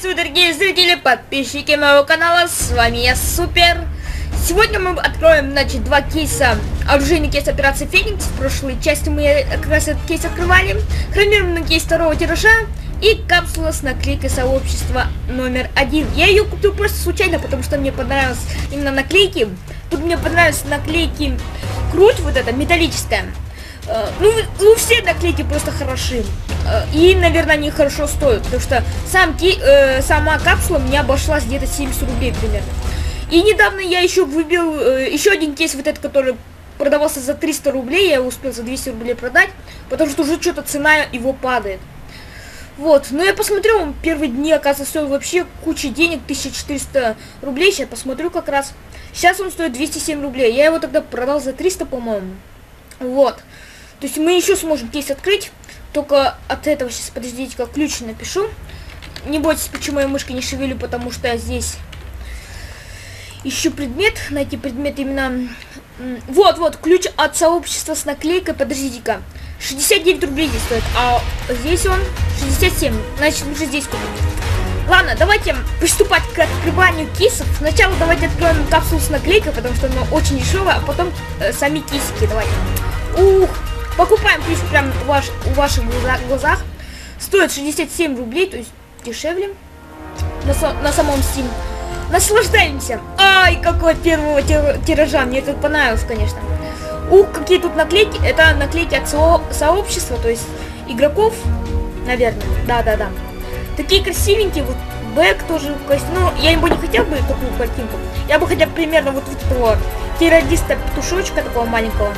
Приветствую, дорогие зрители, подписчики моего канала, с вами я, Супер. Сегодня мы откроем, значит, два кейса. Оружейный кейс операции Феникс. В прошлой части мы как раз этот кейс открывали. Хромированный кейс второго тиража. И капсула с наклейкой сообщества номер один. Я ее купил просто случайно, потому что мне понравились именно наклейки. Тут мне понравились наклейки круть, вот эта металлическая. Э, ну, ну, все наклейки просто хороши. Э, и, наверное, они хорошо стоят, потому что сам ки э, сама капсула мне обошлась где-то 70 рублей примерно. И недавно я еще выбил э, еще один кейс, вот этот, который продавался за 300 рублей, я его успел за 200 рублей продать, потому что уже что-то цена его падает. Вот, но я посмотрел, он первые дни, оказывается, стоил вообще куча денег, 1400 рублей, сейчас посмотрю как раз. Сейчас он стоит 207 рублей, я его тогда продал за 300, по-моему. Вот. То есть мы еще сможем кейс открыть. Только от этого сейчас, подождите, как ключ напишу. Не бойтесь, почему я мышкой не шевелю, потому что я здесь ищу предмет. Найти предмет именно... Вот, вот, ключ от сообщества с наклейкой. Подождите-ка. 69 рублей здесь стоит, а здесь он 67. Значит, лучше здесь купить. Ладно, давайте приступать к открыванию кейсов. Сначала давайте откроем капсулу с наклейкой, потому что она очень дешевая, а потом э, сами кисики. Давайте. Ух, Покупаем ключ прям у, ваш, у ваших глазах. Стоит 67 рублей, то есть дешевле на, на самом Steam. Наслаждаемся. Ай, какой первого тиража. Мне это понравилось, конечно. Ух, какие тут наклейки. Это наклейки от со сообщества, то есть игроков, наверное. Да-да-да. Такие красивенькие. Вот Бэк тоже. Ну, я бы не хотел бы такую картинку. Я бы хотя бы примерно вот, вот этого террориста петушочка такого маленького.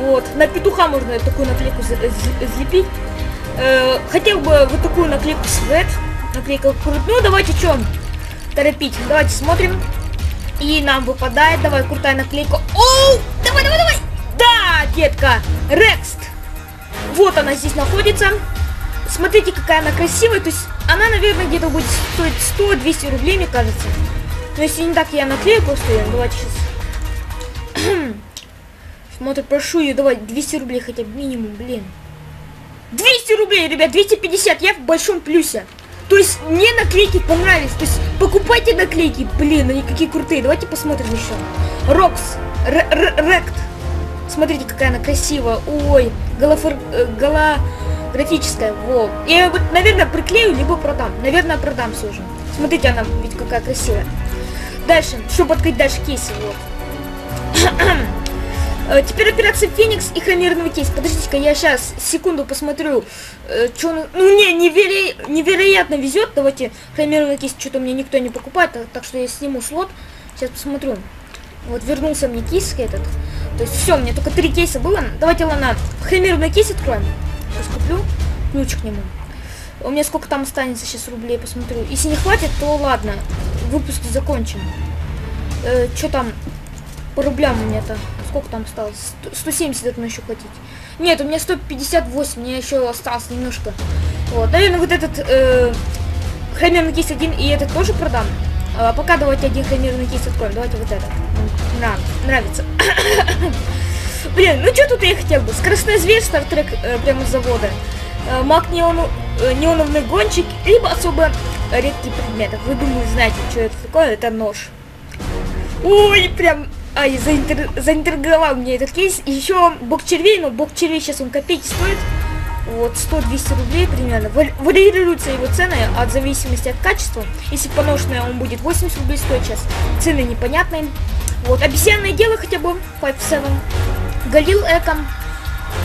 Вот. На петуха можно такую наклейку залепить. Э, хотел бы вот такую наклейку свет. Наклейка крут. Ну, давайте что торопить. Давайте смотрим. И нам выпадает. Давай, крутая наклейка. Оу! Давай, давай, давай! Да, детка! Рекст! Вот она здесь находится. Смотрите, какая она красивая. То есть она, наверное, где-то будет стоить 100-200 рублей, мне кажется. Но если не так, я наклею просто. Давайте сейчас. Смотри, прошу ее, давай 200 рублей хотя бы минимум, блин. 200 рублей, ребят, 250, я в большом плюсе. То есть мне наклейки понравились. То есть покупайте наклейки. Блин, они какие крутые. Давайте посмотрим еще. Рокс. Рект. Смотрите, какая она красивая. Ой, голофор... Э, голографическая. Во. Я вот, наверное, приклею, либо продам. Наверное, продам все же. Смотрите, она ведь какая красивая. Дальше, чтобы открыть дальше кейсы. Вот. Э, теперь операция Феникс и хромированный кейс. Подождите-ка, я сейчас секунду посмотрю, э, что... Ну, не, неверо... невероятно везет. Давайте хромированный кейс что-то мне никто не покупает, так, так что я сниму слот. Сейчас посмотрю. Вот вернулся мне кейс этот. То есть все, меня только три кейса было. Давайте, ладно, хромированный кейс откроем. Сейчас куплю ключ к нему. У меня сколько там останется сейчас рублей, посмотрю. Если не хватит, то ладно, выпуск закончим. Э, что там по рублям у меня-то? Сколько там осталось? 170 это еще хватить. Нет, у меня 158, мне еще осталось немножко. Вот, наверное, вот этот э, хромерный кейс один и этот тоже продам. А пока давайте один хромерный кейс откроем. Давайте вот этот. Нрав, нравится. Блин, ну что тут я хотел бы? Скоростной зверь, стартрек э, прямо с завода. Э, маг неону, э, неоновый гонщик, либо особо редкий предмет. Вы думаете, знаете, что это такое? Это нож. Ой, прям Ай, заинтер... заинтриговал мне этот кейс. И еще бок червей, но бок червей сейчас он копейки стоит. Вот, 100-200 рублей примерно. Варьируются его цены от зависимости от качества. Если поношенное, он будет 80 рублей стоить сейчас. Цены непонятные. Вот, обезьянное дело хотя бы 5-7. Галил Эком.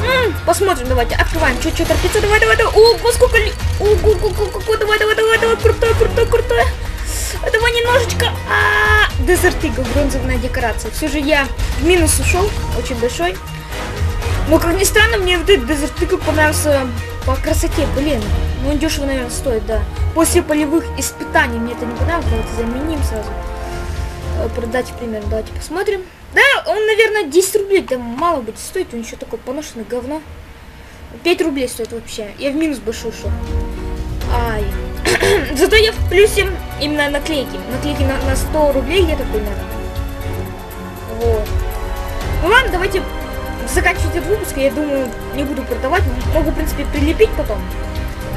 М -м, посмотрим, давайте, открываем. Что, что, торпится, давай, давай, давай. Ого, сколько ли... Ого, ого, ого, давай, давай, давай, давай, крутой, крутой, крутой. Давай немножечко... А -а -а. Дезерт Игл, бронзовая декорация. Все же я в минус ушел, очень большой. Но, как ни странно, мне вот этот Дезерт Игл понравился по красоте. Блин, ну он дешево, наверное, стоит, да. После полевых испытаний мне это не понравилось. Давайте заменим сразу. Э, продать примерно. Давайте посмотрим. Да, он, наверное, 10 рублей. Там мало будет стоить. Он еще такой поношенный говно. 5 рублей стоит вообще. Я в минус большой ушел. Зато я в плюсе именно наклейки. Наклейки на, на 100 рублей где-то примерно. Вот. Ну ладно, давайте заканчивать этот выпуск. Я думаю, не буду продавать. Могу, в принципе, прилепить потом.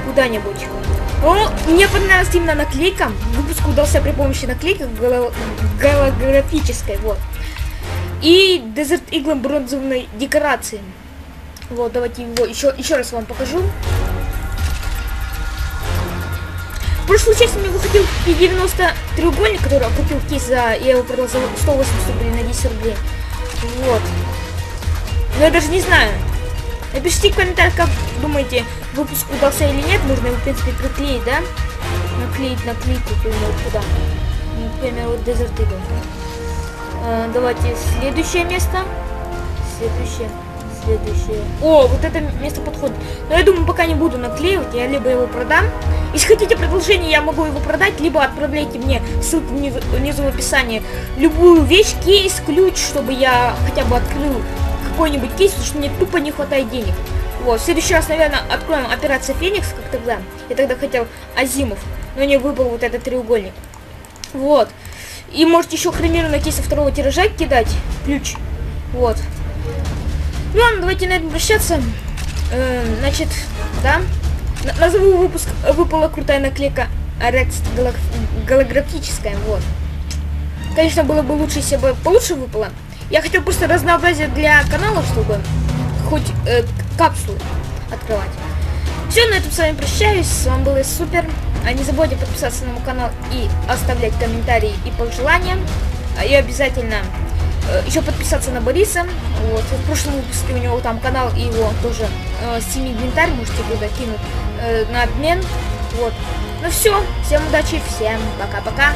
куда-нибудь. О, мне понравилась именно наклейка. Выпуск удался при помощи наклейки голо- голографической, вот. И Desert Eagle бронзовой декорации. Вот, давайте его еще, еще раз вам покажу. В прошлой части мне выходил 90 треугольник, который я купил кейс за... Я его продал за 180 рублей на 10 рублей. Вот. Но я даже не знаю. Напишите в комментариях, как думаете, выпуск удался или нет. Можно его, в принципе, приклеить, да? Наклеить, наклеить, например, куда? Например, вот Desert Eagle. А, давайте следующее место. Следующее. Следующее. О, вот это место подходит. Но я думаю, пока не буду наклеивать, я либо его продам. Если хотите продолжение, я могу его продать, либо отправляйте мне ссылку внизу, в описании. Любую вещь, кейс, ключ, чтобы я хотя бы открыл какой-нибудь кейс, потому что мне тупо не хватает денег. Вот, в следующий раз, наверное, откроем операция Феникс, как тогда. Я тогда хотел Азимов, но не выпал вот этот треугольник. Вот. И можете еще хромированные кейсы второго тиража кидать. Ключ. Вот. Ну ладно, давайте на этом прощаться. Эм, значит, да. Назову выпуск «Выпала крутая наклейка Rex голо- голографическая». Вот. Конечно, было бы лучше, если бы получше выпало. Я хотел просто разнообразие для канала, чтобы хоть э, капсулы открывать. Все, на этом с вами прощаюсь. С вами был Супер. А не забудьте подписаться на мой канал и оставлять комментарии и пожелания. А И обязательно э, еще подписаться на Бориса. Вот. В прошлом выпуске у него там канал и его тоже э, Steam инвентарь можете туда кинуть э, на обмен. Вот. Ну все, всем удачи, всем пока-пока.